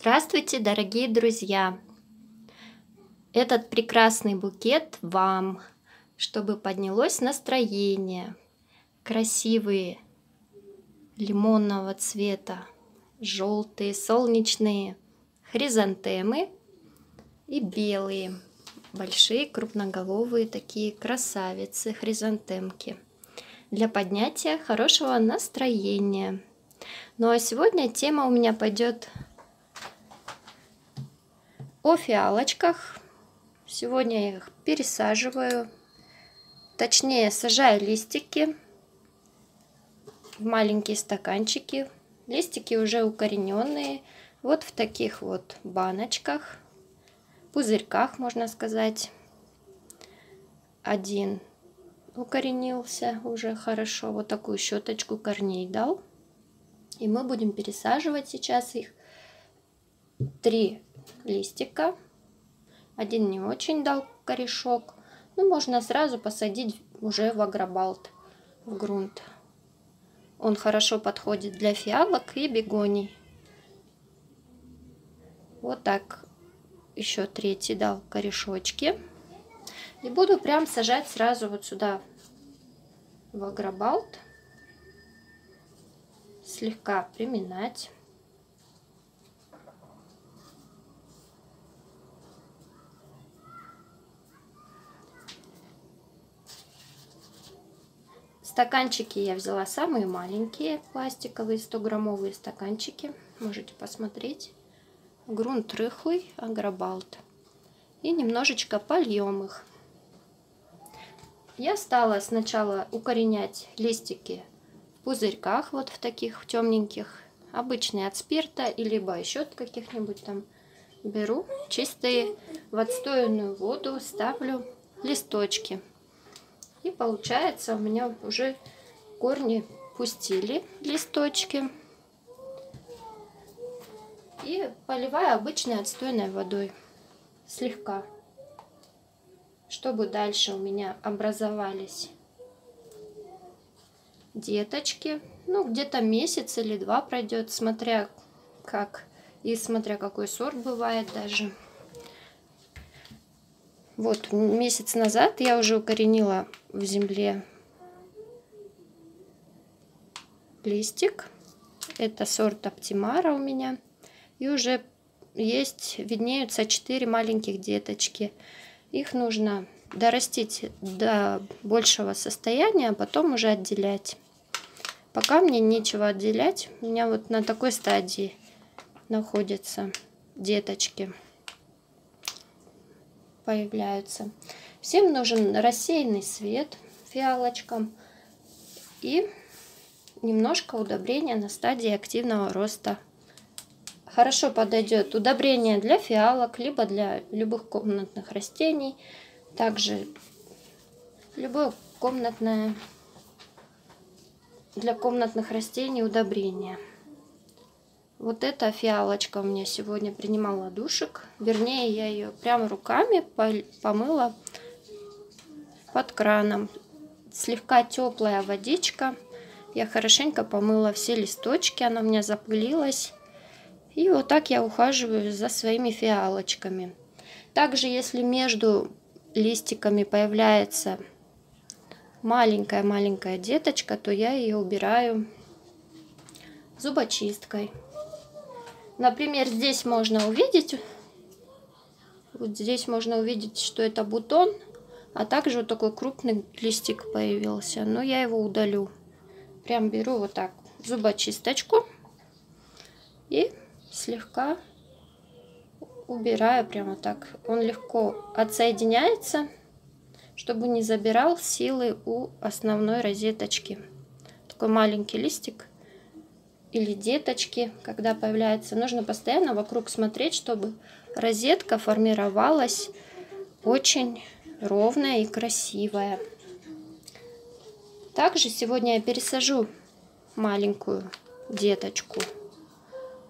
Здравствуйте, дорогие друзья! Этот прекрасный букет вам, чтобы поднялось настроение. Красивые лимонного цвета, желтые, солнечные хризантемы и белые, большие крупноголовые такие красавицы, хризантемки для поднятия хорошего настроения. Ну а сегодня тема у меня пойдет о фиалочках. Сегодня я их пересаживаю, точнее сажаю листики в маленькие стаканчики. Листики уже укорененные, вот в таких вот баночках, пузырьках, можно сказать. Один укоренился уже хорошо, вот такую щеточку корней дал. И мы будем пересаживать сейчас их. Три листика. Один не очень дал корешок. Ну, можно сразу посадить уже в агробалт, в грунт. Он хорошо подходит для фиалок и бегоний. Вот так еще третий дал корешочки. И буду прям сажать сразу вот сюда в агробалт. Слегка приминать. Стаканчики я взяла самые маленькие, пластиковые, 100-граммовые стаканчики. Можете посмотреть. Грунт рыхлый, агробалт. И немножечко польем их. Я стала сначала укоренять листики в пузырьках, вот в таких темненьких. Обычные от спирта, и либо еще каких-нибудь там беру чистые в отстойную воду, ставлю листочки. И получается у меня уже корни пустили листочки. И поливаю обычной отстойной водой. Слегка. Чтобы дальше у меня образовались деточки. Ну, где-то месяц или два пройдет, смотря как. И смотря какой сорт бывает даже. Вот, месяц назад я уже укоренила в земле листик. Это сорт Оптимара у меня. И уже есть, виднеются 4 маленьких деточки. Их нужно дорастить до большего состояния, а потом уже отделять. Пока мне нечего отделять. У меня вот на такой стадии находятся деточки появляются. Всем нужен рассеянный свет фиалочкам и немножко удобрения на стадии активного роста. Хорошо подойдет удобрение для фиалок, либо для любых комнатных растений. Также любое комнатное для комнатных растений удобрение. Вот эта фиалочка у меня сегодня принимала душик. Вернее, я ее прямо руками помыла под краном. Слегка теплая водичка. Я хорошенько помыла все листочки, она у меня запылилась. И вот так я ухаживаю за своими фиалочками. Также, если между листиками появляется маленькая-маленькая деточка, то я ее убираю зубочисткой. Например, здесь можно увидеть, вот здесь можно увидеть, что это бутон, а также вот такой крупный листик появился. Но я его удалю. Прям беру вот так зубочисточку и слегка убираю прямо так. Он легко отсоединяется, чтобы не забирал силы у основной розеточки. Такой маленький листик или деточки, когда появляется, нужно постоянно вокруг смотреть, чтобы розетка формировалась очень ровная и красивая. Также сегодня я пересажу маленькую деточку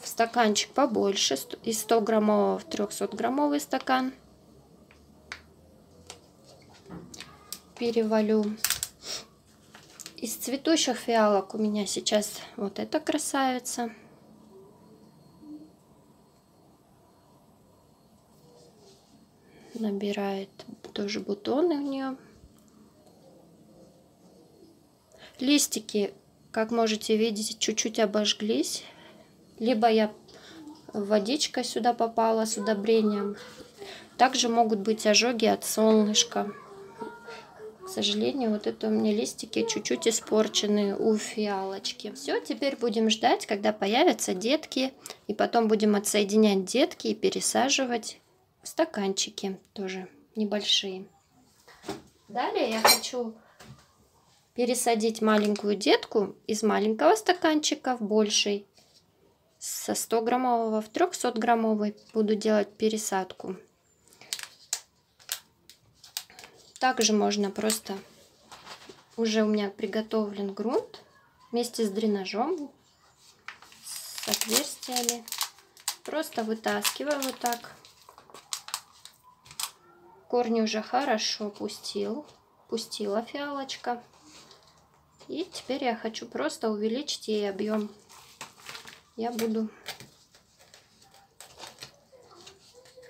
в стаканчик побольше, из 100 граммового в 300 граммовый стакан. Перевалю из цветущих фиалок у меня сейчас вот эта красавица. Набирает тоже бутоны у нее. Листики, как можете видеть, чуть-чуть обожглись. Либо я водичка сюда попала с удобрением. Также могут быть ожоги от солнышка. К сожалению, вот это у меня листики чуть-чуть испорчены у фиалочки. Все, теперь будем ждать, когда появятся детки. И потом будем отсоединять детки и пересаживать в стаканчики тоже небольшие. Далее я хочу пересадить маленькую детку из маленького стаканчика в больший. Со 100 граммового в 300 граммовый буду делать пересадку. Также можно просто, уже у меня приготовлен грунт вместе с дренажом, с отверстиями. Просто вытаскиваю вот так. Корни уже хорошо пустил, пустила фиалочка. И теперь я хочу просто увеличить ей объем. Я буду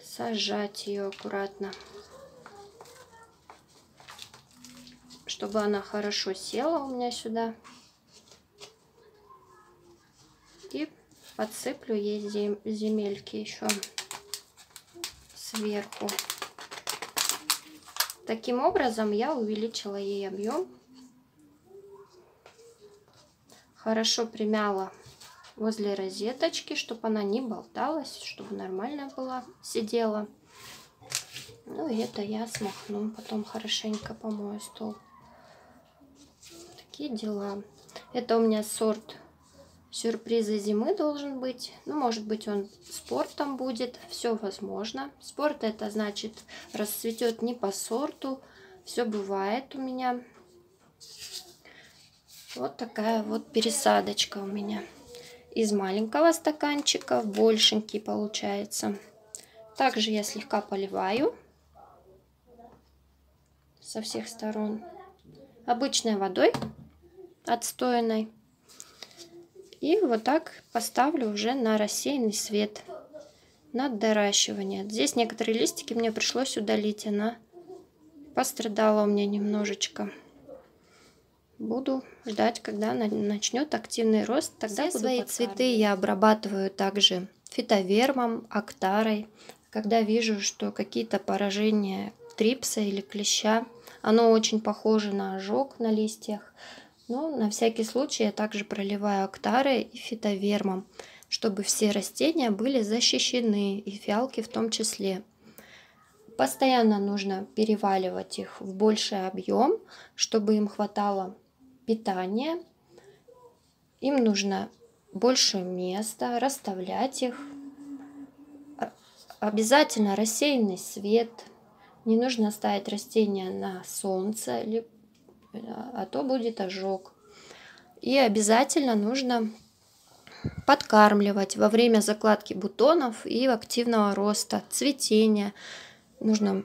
сажать ее аккуратно. Чтобы она хорошо села у меня сюда. И подсыплю ей земельки еще сверху. Таким образом я увеличила ей объем. Хорошо примяла возле розеточки, чтобы она не болталась, чтобы нормально была, сидела. Ну и это я смахну, потом хорошенько помою стол такие дела. Это у меня сорт сюрприза зимы должен быть. Ну, может быть, он спортом будет. Все возможно. Спорт это значит расцветет не по сорту. Все бывает у меня. Вот такая вот пересадочка у меня. Из маленького стаканчика в большенький получается. Также я слегка поливаю со всех сторон обычной водой отстойной. И вот так поставлю уже на рассеянный свет, на доращивание. Здесь некоторые листики мне пришлось удалить, она пострадала у меня немножечко. Буду ждать, когда начнет активный рост. Тогда Все свои цветы я обрабатываю также фитовермом, актарой. Когда вижу, что какие-то поражения трипса или клеща, оно очень похоже на ожог на листьях, но на всякий случай я также проливаю актары и фитовермом, чтобы все растения были защищены, и фиалки в том числе. Постоянно нужно переваливать их в больший объем, чтобы им хватало питания. Им нужно больше места, расставлять их. Обязательно рассеянный свет. Не нужно ставить растения на солнце а то будет ожог. И обязательно нужно подкармливать во время закладки бутонов и активного роста, цветения. Нужно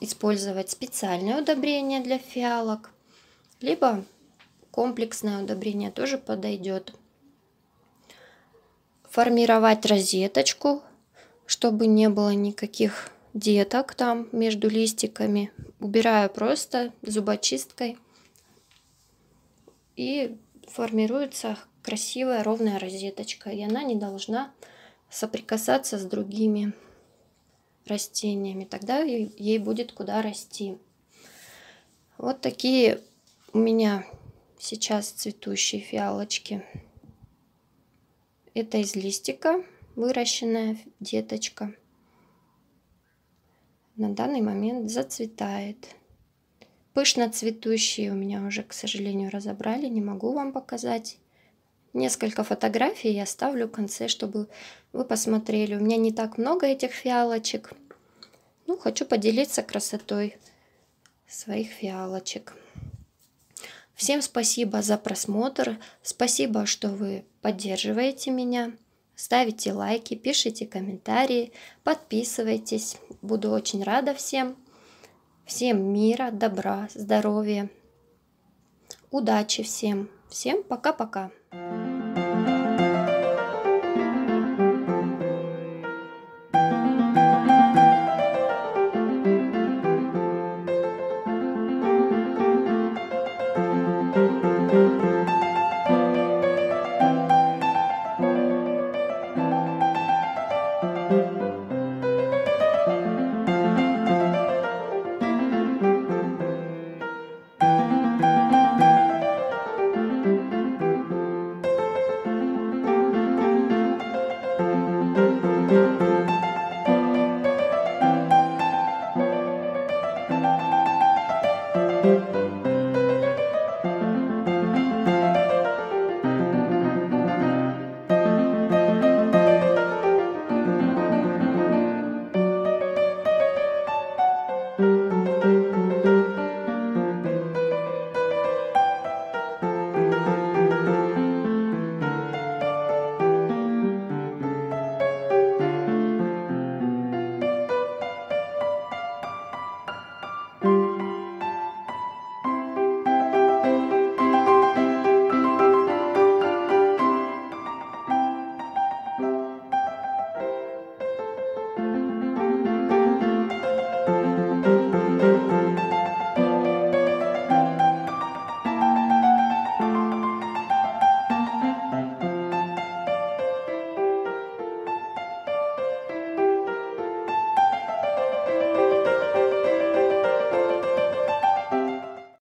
использовать специальное удобрение для фиалок, либо комплексное удобрение тоже подойдет. Формировать розеточку, чтобы не было никаких деток там между листиками. Убираю просто зубочисткой. И формируется красивая ровная розеточка. И она не должна соприкасаться с другими растениями. Тогда ей будет куда расти. Вот такие у меня сейчас цветущие фиалочки. Это из листика выращенная деточка на данный момент зацветает. Пышно цветущие у меня уже, к сожалению, разобрали, не могу вам показать. Несколько фотографий я оставлю в конце, чтобы вы посмотрели. У меня не так много этих фиалочек. Ну, хочу поделиться красотой своих фиалочек. Всем спасибо за просмотр. Спасибо, что вы поддерживаете меня. Ставите лайки, пишите комментарии, подписывайтесь. Буду очень рада всем. Всем мира, добра, здоровья. Удачи всем. Всем пока-пока.